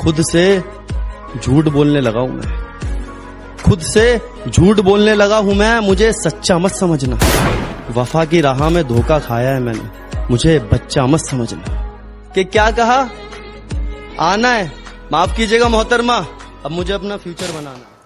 खुद से झूठ बोलने लगा हूँ मैं। खुद से झूठ बोलने लगा हूँ मैं, मुझे सच्चा मत समझना। वफा की राह में धोखा खाया है मैंने, मुझे बच्चा मत समझना। कि क्या कहा? आना है। माफ़ कीजिएगा मोहतरमा। अब मुझे अपना फ्यूचर बनाना